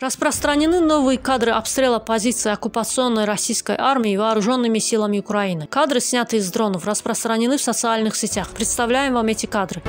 Распространены новые кадры обстрела позиций оккупационной российской армии вооруженными силами Украины. Кадры, снятые из дронов, распространены в социальных сетях. Представляем вам эти кадры.